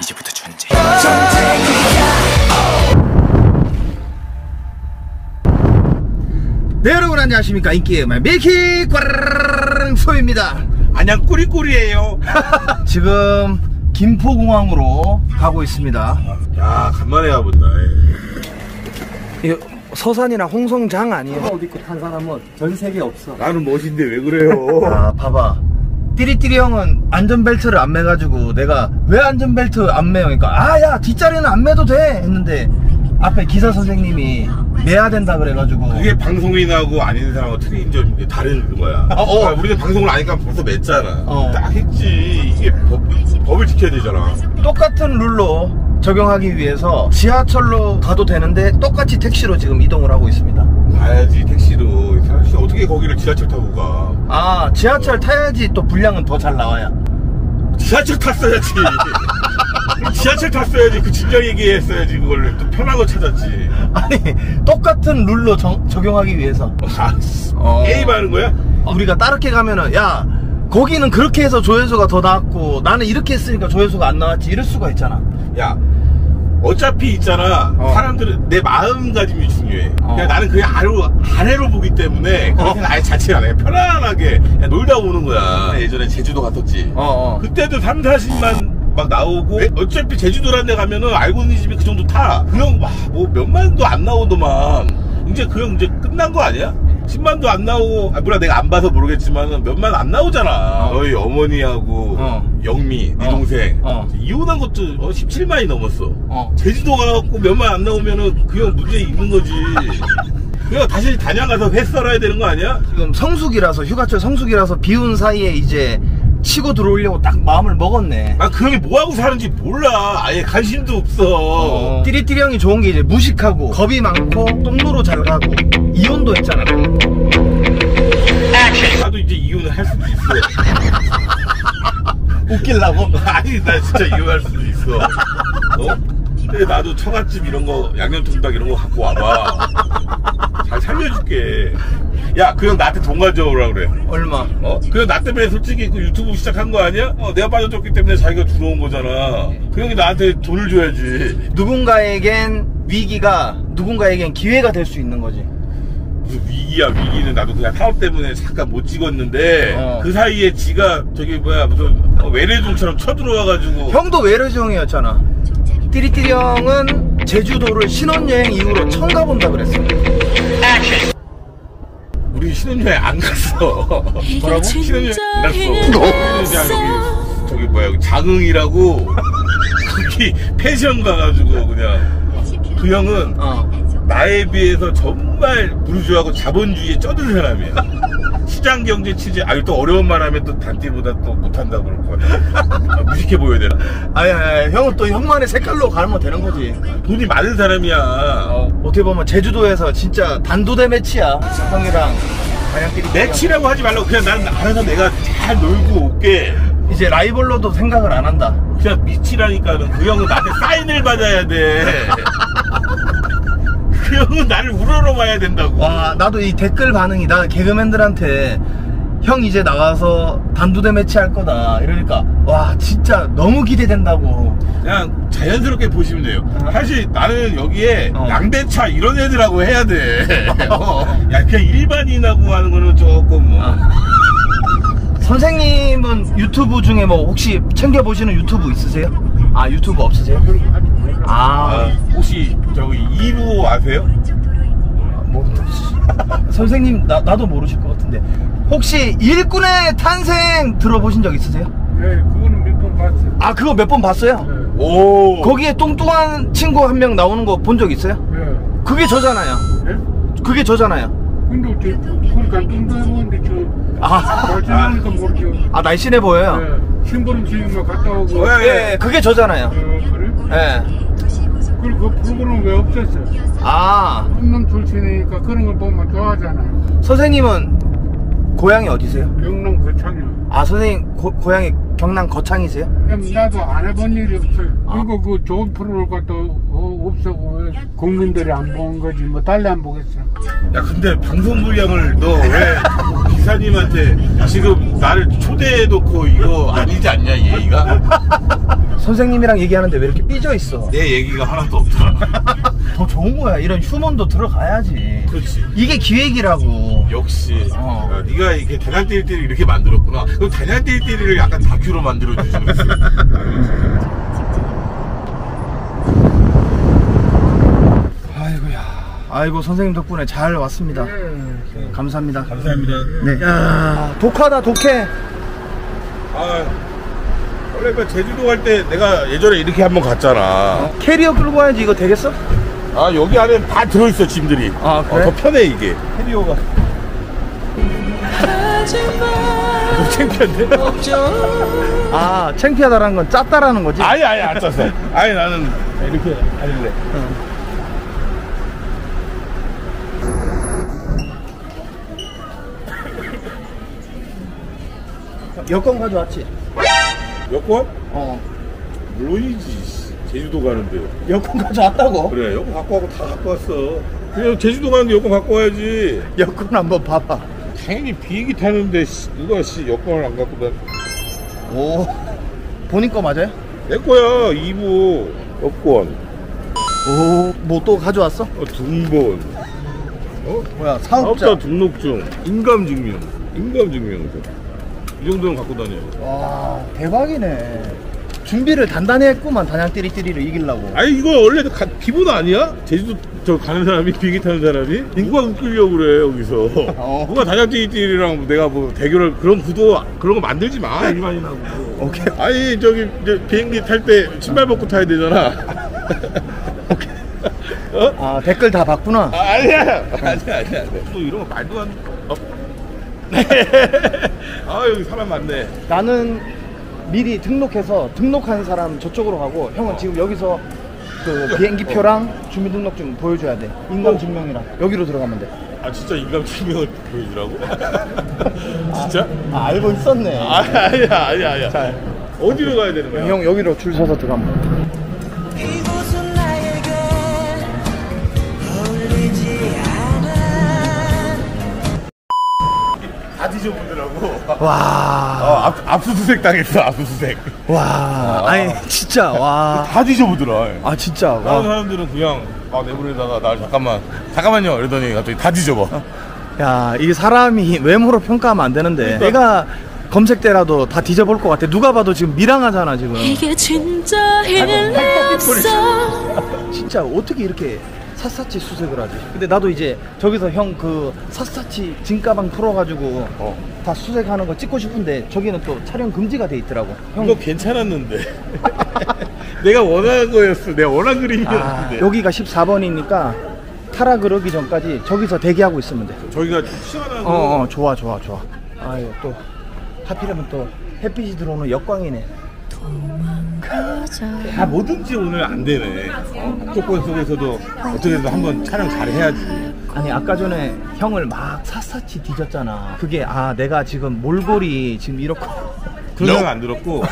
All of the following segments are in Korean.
이제부터 전쟁. 네 여러분 안녕하십니까 인기의 말 밀키 꽈랑소입니다 안녕 꾸리꾸리예요. 지금 김포공항으로 가고 있습니다 야 간만에 가본다. 이거 서산이나 홍성장 아니에요? 옷 입고 탄 사람은 전 세계에 없어 나는 멋인데 왜 그래요? 아 봐봐 띠리띠리 형은 안전벨트를 안 매가지고 내가 왜 안전벨트 안 매요? 그러니까 아 야 뒷자리는 안 매도 돼 했는데 앞에 기사 선생님이 매야 된다 그래가지고 그게 방송인하고 아닌 사람하고 틀린 점이 다른 거야. 어, 어. 그러니까 우리는 방송을 아니까 벌써 맸잖아. 어. 딱 했지. 이게 법, 법을 지켜야 되잖아. 똑같은 룰로 적용하기 위해서 지하철로 가도 되는데 똑같이 택시로 지금 이동을 하고 있습니다. 가야지 택시로. 사실 어떻게 거기를 지하철 타고 가? 아 지하철 타야지 또 분량은 더 잘 나와요. 지하철 탔어야지. 지하철 탔어야지. 그 진작 얘기했어야지. 그걸 또 편한 거 찾았지. 아니 똑같은 룰로 정- 적용하기 위해서 아, 어. 게임하는 거야? 우리가 따르게 가면은 야 거기는 그렇게 해서 조회수가 더 나왔고 나는 이렇게 했으니까 조회수가 안 나왔지 이럴 수가 있잖아. 야 어차피 있잖아 어. 사람들은 내 마음가짐이 중요해 어. 그냥 나는 그냥 아래로, 아래로 보기 때문에 그런 어. 아예 자체가 안 해. 편안하게 그냥 놀다 오는 거야 예전에 제주도 갔었지 어, 어. 그때도 3, 40만 막 나오고 어차피 제주도란 데 가면은 알고 있는 집이 그 정도 타그형뭐 몇만도 안 나오더만 이제 그형 이제 끝난 거 아니야? 10만도 안 나오고 아, 몰라 내가 안 봐서 모르겠지만 몇만 안 나오잖아 어. 너희 어머니하고 어. 영미 네 어. 동생 어. 이혼한 것도 어, 17만이 넘었어 어. 제주도 가갖고 몇만 안 나오면은 그형 문제 있는 거지 그냥 다시 단양 가서 회 썰어야 되는 거 아니야? 지금 성수기라서 휴가철 성수기라서 비운 사이에 이제 치고 들어오려고 딱 마음을 먹었네. 아그 형이 뭐하고 사는지 몰라 아예 관심도 없어 어. 띠리띠리 형이 좋은 게 이제 무식하고 겁이 많고 똥로로 잘 가고 이혼도 했잖아. 나도 이제 이혼을 할 수도 있어 웃길라고? 아니 나 진짜 이혼할 수도 있어 어? 근데 나도 처갓집 이런 거 양념통닭 이런 거 갖고 와봐 잘 살려줄게 야 그 형 나한테 돈 가져오라 그래 얼마? 어? 그래 나 때문에 솔직히 그 유튜브 시작한 거 아니야? 어, 내가 빠져줬기 때문에 자기가 들어온 거잖아 그 형이 나한테 돈을 줘야지 누군가에겐 위기가 누군가에겐 기회가 될 수 있는 거지. 무슨 위기야 위기는 나도 그냥 사업 때문에 잠깐 못 찍었는데 어. 그 사이에 지가 저기 뭐야 무슨 어, 외래종처럼 쳐들어와가지고 형도 외래종이었잖아. 띠리띠리 형은 제주도를 신혼여행 이후로 처음 가본다 그랬어. 신혼여행 안 갔어 뭐라고? 신혼여행 안 갔어 신혼여행 여기 저기 뭐야 여기 장흥이라고 거기 펜션 가가지고 그냥 그 형은 어. 나에 비해서 정말 부르주하고 자본주의에 쩌든 사람이야. 시장 경제 취재, 아유 또 어려운 말 하면 또 단띠보다 또 못한다고 그럴 거야. 무식해 보여야 되나? 아니, 아니, 아니, 형은 또 형만의 색깔로 가면 되는 거지. 돈이 많은 사람이야. 어, 어떻게 보면 제주도에서 진짜 단도대 매치야. 형이랑. 매치라고 하지 말라고 그냥 난 알아서 내가 잘 놀고 올게. 이제 라이벌로도 생각을 안 한다. 그냥 미치라니까는 그 형은 나한테 사인을 받아야 돼. 그 형은 나를 우러러 봐야 된다고. 와, 나도 이 댓글 반응이 나 개그맨들한테 형 이제 나와서 단도대 매치 할 거다. 이러니까 와, 진짜 너무 기대된다고. 그냥 자연스럽게 보시면 돼요. 어. 사실 나는 여기에 어. 양배차 이런 애들하고 해야 돼. 어. 야, 그냥 일반인하고 하는 거는 조금 뭐. 아. 선생님은 유튜브 중에 뭐 혹시 챙겨보시는 유튜브 있으세요? 아, 유튜브 없으세요? 아, 아, 혹시 저기 2루 아세요? 뭐, 선생님, 나, 나도 모르실 것 같은데. 혹시 일꾼의 탄생 들어보신 적 있으세요? 네, 그거는 몇 번 봤어요. 아, 그거 몇 번 봤어요? 오. 거기에 뚱뚱한 친구 한 명 나오는 거 본 적 있어요? 네. 그게 저잖아요. 네? 그게 저잖아요. 근데 저, 그러니까 뚱뚱한데 저, 아, 나중에니까 모르죠. 아 날씬해 보여요. 네, 심부름 지금 갔다 오고. 왜? 예, 그게 저잖아요. 어, 그래? 예. 그리고 그 프로그램 왜 없었어요? 아, 충남 출신이니까 그런 걸 보면 좋아하잖아요. 선생님은 고향이 어디세요? 영남 거창이요. 아, 선생님 고, 고향이 경남 거창이세요? 그럼 나도 안 해본 일이 없어요. 아. 그리고 그 좋은 프로를 갖다 어, 없어고 왜 국민들이 안 보는 거지. 뭐 달래 안 보겠어. 야, 근데 방송 분량을 너 왜 기사님한테 지금 나를 초대해놓고 이거 아니지 않냐, 얘기가? 선생님이랑 얘기하는데 왜 이렇게 삐져 있어? 내 얘기가 하나도 없잖아. 더 좋은 거야. 이런 휴먼도 들어가야지. 그렇지. 이게 기획이라고. 역시 어. 야, 네가 이게 단양띠리띠리 이렇게 만들었구나. 그럼 단양띠리띠리를 약간 다큐로 만들어주지 그랬어. 아이고야. 아이고 선생님 덕분에 잘 왔습니다. 감사합니다. 감사합니다. 네. 야 독하다 독해. 아 원래 그 제주도 갈 때 내가 예전에 이렇게 한번 갔잖아. 캐리어 끌고 와야지 이거 되겠어? 아 여기 안에 다 들어있어 짐들이. 아, 그래? 어, 더 편해 이게. 캐리어가. 너무 창피한데? 아 창피하다라는 건 짰다라는 거지? 아니 아니 안 짰어. 아니 나는 이렇게 하길래. 여권 가져왔지? 여권? 어. 물론이지. 씨. 제주도 가는데. 여권 가져왔다고? 그래 여권 갖고 와고 다 갖고 왔어. 그냥 제주도 가는데 여권 갖고 와야지. 여권 한번 봐봐. 당연히 비행기 타는데 씨, 누가 씨 여권을 안 갖고 다. 오. 본인 거 맞아요? 내 거야 2부 여권. 오. 뭐 또 가져왔어? 어, 등본. 어? 뭐야 사업자 사업자. 등록증, 인감증명, 인감증명. 이 정도는 갖고 다녀. 와 대박이네. 준비를 단단히 했구만 단양 띠리띠리를 이기려고. 아니 이거 원래 가, 기본 아니야? 제주도 저 가는 사람이 비행기 타는 사람이 누가 웃기려고 그래 여기서. 어. 누가 단양 띠리띠리랑 내가 뭐 대결을 그런 구도 그런 거 만들지 마 일반인하고. 오케이. 아니 저기 이제 비행기 탈 때 신발 벗고 타야 되잖아. 어? 아 댓글 다 봤구나. 아, 아니야 아니야 아니야. 또 이런 거 말도 안. 어? 아 여기 사람 많네. 나는 미리 등록해서 등록한 사람 저쪽으로 가고 형은 지금 여기서 그 비행기표랑 주민등록증 보여줘야 돼. 인감증명이랑 여기로 들어가면 돼. 아 진짜 인감 증명을 보여주라고? 진짜? 아 알고 있었네. 아, 아니야 아니야 아니야. 자, 어디로 가야 되는 거야? 형 여기로 줄 서서 들어가면 돼. 다 뒤져보더라고. 와, 어, 압, 압수수색 당했어 압수수색. 와, 아 니 진짜 와, 다 뒤져보더라. 아 진짜 다른 와. 사람들은 그냥 아 내부에다가 나 잠깐만 잠깐만요 이러더니 갑자기 다 뒤져봐. 야, 이게 사람이 외모로 평가하면 안 되는데 내가 검색대라도 다 뒤져볼 것 같아. 누가 봐도 지금 미랑하잖아 지금. 이게 진짜 일 없어 진짜 어떻게 이렇게 샅샅이 수색을 하지? 근데 나도 이제 저기서 형 그 샅샅이 짐가방 풀어가지고 어. 다 수색하는 거 찍고 싶은데 저기는 또 촬영 금지가 돼 있더라고. 형, 이거 괜찮았는데. 내가 원하는 거였어. 내가 원한 아, 그림이었는데. 여기가 14번이니까 타락을 오기 전까지 저기서 대기하고 있으면 돼. 저희가 시원하고. 어, 어, 좋아, 좋아, 좋아. 아유, 또 하필이면 또 햇빛이 들어오는 역광이네. 다 뭐든지 오늘 안 되네. 어? 조건 속에서도 어떻게든 한번 촬영 잘 해야지. 아니 아까 전에 형을 막 샅샅이 뒤졌잖아. 그게 아 내가 지금 몰골이 지금 이렇고 그런 생각 안 들었고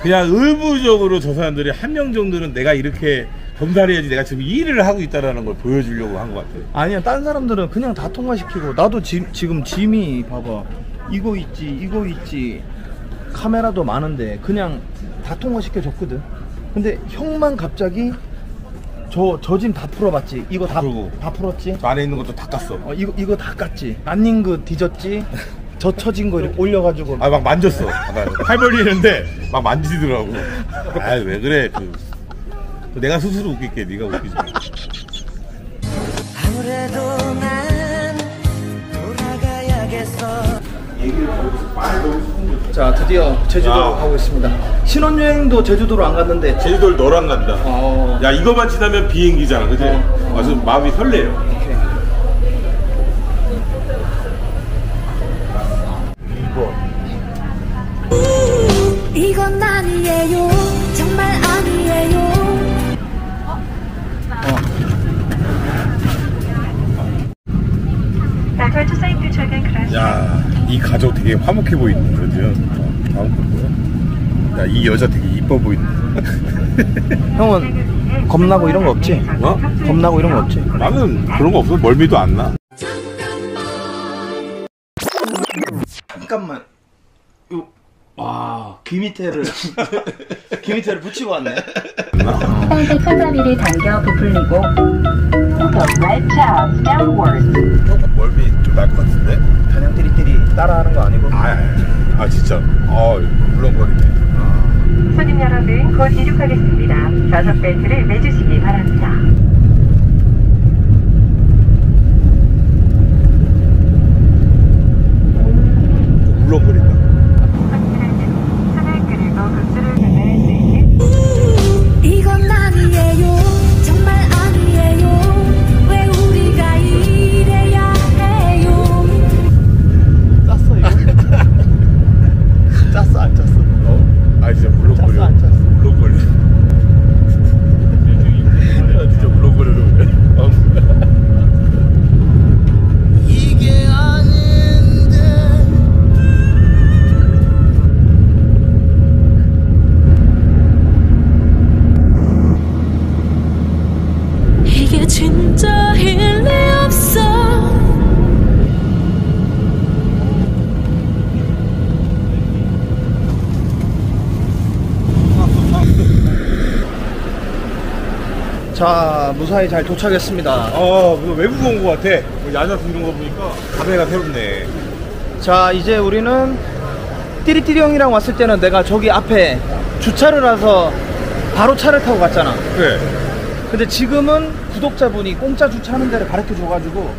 그냥 의무적으로 저 사람들이 한 명 정도는 내가 이렇게 검사해야지 내가 지금 일을 하고 있다라는 걸 보여주려고 한 것 같아. 아니야 다른 사람들은 그냥 다 통과시키고 나도 지, 지금 짐이 봐봐 이거 있지 이거 있지 카메라도 많은데 그냥 다 통과시켜 줬거든. 근데 형만 갑자기 저 저 짐 다 풀어봤지. 이거 다 풀고. 다 풀었지. 저 안에 있는 것도 다 깠어. 어 이거 이거 다 깠지. 란닝그 뒤졌지. 저 처진 거 이렇게 올려가지고 아 막 만졌어. 팔 벌리는데 막 만지더라고. 아 왜 그래? 그, 내가 스스로 웃길게. 네가 웃기지. 마. 아무래도 난 돌아가야겠어 자 드디어 제주도로 야. 가고 있습니다. 신혼여행도 제주도로 안 갔는데 제주도를 너랑 간다. 어. 야 이거만 지나면 비행기잖아, 그지? 어. 그래서 마음이 설레요. 오케이. 이건 아니에요 야, 이 가족 되게 화목해 보이는 거죠. 어, 다음 거 뭐야? 야, 이 여자 되게 이뻐 보이는. 형은 겁나고 이런 거 없지? 어? 겁나고 이런 거 없지? 나는 그런 거 없어. 멀미도 안 나. 잠깐만. 요 와, 귀 밑에를 귀 밑에를 붙이고 왔네. 빨대 손잡이를 당겨 부풀리고 downward. 날 것 같은데? 단양 띠리띠리 따라하는 거 아니고? 아, 아, 아 진짜. 아, 물렁거리네. 손님 여러분 곧 이륙하겠습니다. 좌석 벨트를 매주시기 바랍니다. 자 무사히 잘 도착했습니다. 아, 뭐 외국 온것 같아. 뭐 야자수 이런 거 보니까 감회가 새롭네. 자 이제 우리는 띠리띠리 형이랑 왔을 때는 내가 저기 앞에 주차를 해서 바로 차를 타고 갔잖아. 그래. 근데 지금은 구독자분이 공짜 주차하는 데를 가르쳐 줘가지고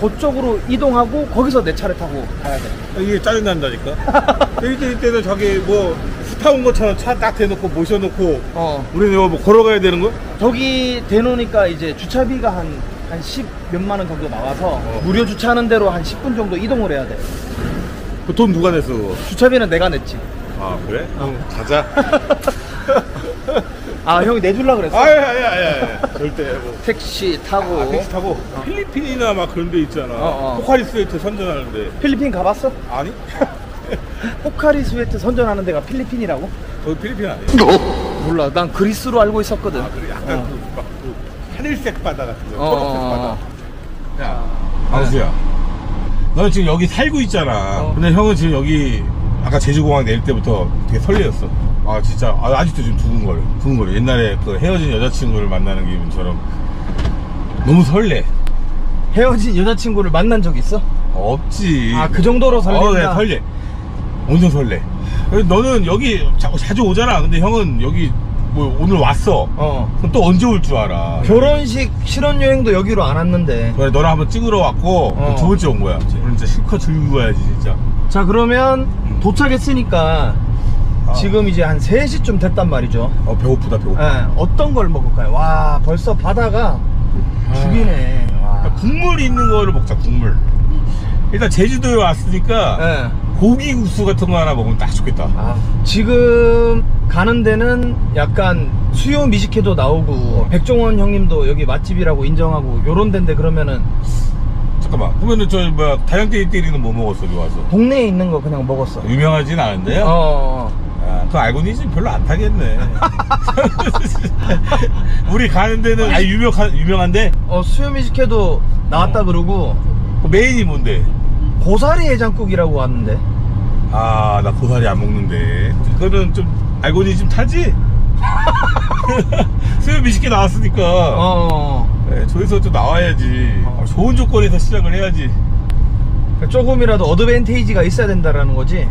그쪽으로 이동하고 거기서 내 차를 타고 가야 돼. 이게 짜증난다니까. 때릴 때는 저기 뭐 스타 온 것처럼 차 딱 대놓고 모셔놓고 어 우리는 이거 뭐 걸어가야 되는 거야? 저기 대놓으니까 이제 주차비가 한, 한 10 몇만 원 정도 나와서 무료 주차하는 데로 한 10분 정도 이동을 해야 돼. 그 돈 누가 냈어? 그거? 주차비는 내가 냈지. 아 그래? 그럼 가자. 아, 형이 내줄라 그랬어. 아야야야야 절대 뭐. 택시 타고. 아, 택시 타고 필리핀이나 막 그런 데 있잖아. 어, 어. 포카리 스웨트 선전하는데 필리핀 가봤어? 아니? 포카리 스웨트 선전하는 데가 필리핀이라고? 거기 필리핀 아니야? 몰라. 난 그리스로 알고 있었거든. 아 그래 약간 어. 그, 막 그 하늘색 바다 같은 거, 어, 초록색 어, 바다. 야, 광수야. 너는 지금 여기 살고 있잖아. 어. 근데 형은 지금 여기 아까 제주공항 내릴 때부터 되게 설레었어. 아 진짜 아, 아직도 좀 두근거려. 두근거려. 옛날에 그 헤어진 여자친구를 만나는 기분처럼 너무 설레. 헤어진 여자친구를 만난 적 있어? 없지. 아, 그 정도로 설렌다? 어, 네, 설레. 엄청 설레. 너는 여기 자, 자주 오잖아. 근데 형은 여기 뭐 오늘 왔어. 어. 그럼 또 언제 올 줄 알아? 결혼식 실혼여행도 여기로 안 왔는데. 그래, 너랑 한번 찍으러 왔고 어. 두 번째 온 거야. 진짜 실컷 즐기고 가야지 진짜. 자, 그러면 도착했으니까 아. 지금 이제 한 3시쯤 됐단 말이죠. 어 배고프다 배고파. 예, 어떤 걸 먹을까요? 와, 벌써 바다가 죽이네. 와. 국물 있는 거를 먹자 국물. 일단 제주도에 왔으니까 예. 고기 국수 같은 거 하나 먹으면 딱 좋겠다. 아, 지금 가는 데는 약간 수요 미식회도 나오고 백종원 형님도 여기 맛집이라고 인정하고 요런 데인데 그러면은 잠깐만. 그러면은 저 뭐야 다양떼이떼리는 뭐 먹었어 여기 와서? 동네에 있는 거 그냥 먹었어. 유명하진 않은데요. 어, 어. 아, 그거 알고 니지 별로 안 타겠네. 우리 가는 데는 아 유명한 유명한데 어, 수요 미식회도 나왔다 그러고 그 메인이 뭔데? 고사리 해장국이라고 왔는데. 아 나 고사리 안 먹는데. 그거는 좀 알고 니좀 타지? 수요 미식게 나왔으니까. 어. 네, 저기서 좀 나와야지. 아, 좋은 조건에서 시작을 해야지. 그러니까 조금이라도 어드밴테이지가 있어야 된다라는 거지.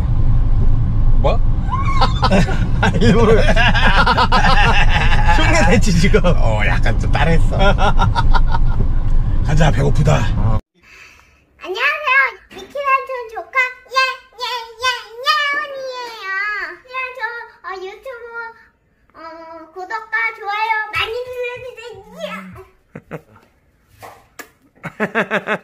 뭐? 아, 일부러. 흉내 냈지, 지금. 어, 약간 좀 따라했어. 가자, 배고프다. 안녕하세요. 미키란촌 조카 예예예예언이에요. 그냥 저 어, 유튜브 어, 구독과 좋아요 많이 눌러주세요.